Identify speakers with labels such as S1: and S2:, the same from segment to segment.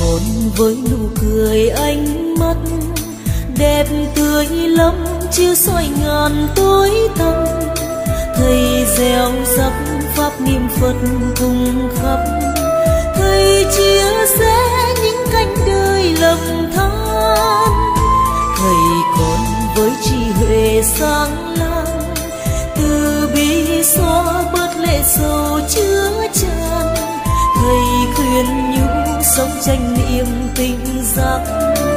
S1: còn với nụ cười ánh mắt, đẹp tươi lắm chưa soi ngàn tối tăm. Thầy gieo rắc pháp niệm phật cùng khắp. Thầy chia sẻ những cánh đời lầm than. Thầy còn với trí huệ sáng lang từ bi xóa bớt lệ sầu chứ sống tranh niềm tình giác.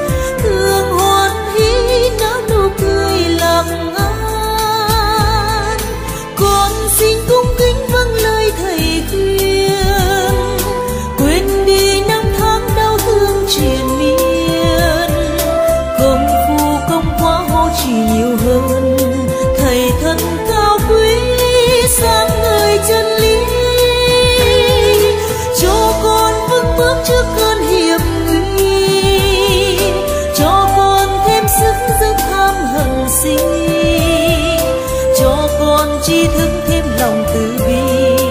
S1: Con chi thức thêm lòng từ bi.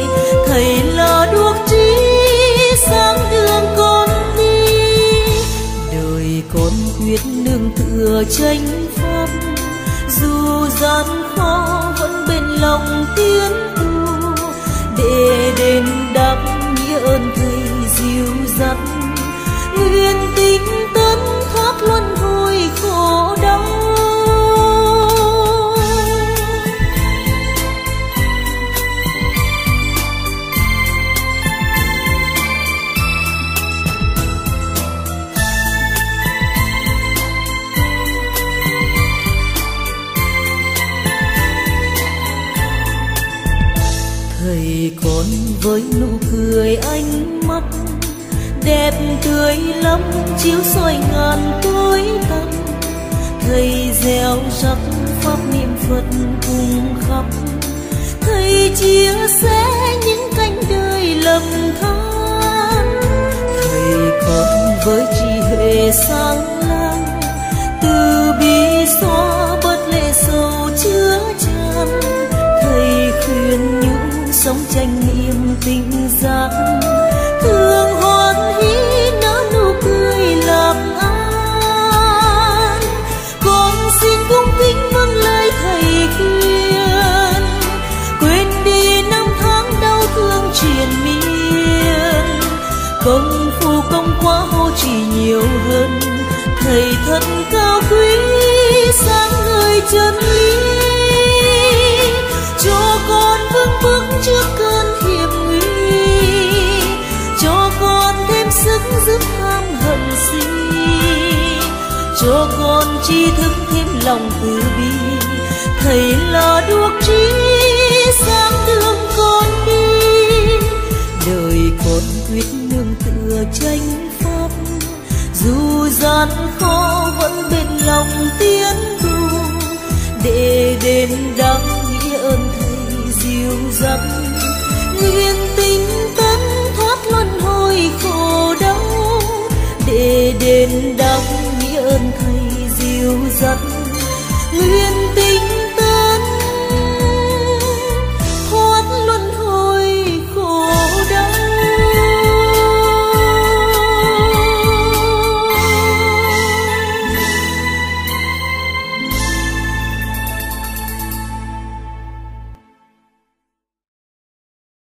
S1: Thầy là đuốc trí sáng đường con đi. Đời con quyết nương tựa tranh pháp, dù gian khó vẫn bên lòng tiến còn với nụ cười ánh mắt đẹp tươi lắm, chiếu soi ngàn tối tăm. Thầy gieo rắc pháp niệm phật cùng khắp. Thầy chia sẻ những cánh đời lầm than. Thầy con với trí huệ sáng lang từ bi sống tranh niệm tình giác thương hoan hỉ nở nụ cười lạc an con xin cung kính vâng lời thầy khuyên. Quên đi năm tháng đau thương triền miên. Công phu công quá hô chỉ nhiều hơn. Thầy thật cao quý, sáng người chân lý. Cho con tri thức thêm lòng từ bi. Thầy là đuốc trí sáng đường con đi. Đời con quyết nương tựa tranh pháp. Dù gian khó vẫn bên lòng tiến tu để đền đáp nghĩa ơn thầy dìu dắt. Nguyện tinh tấn thoát luân hồi khổ đau. Để đền đáp giấc nguyện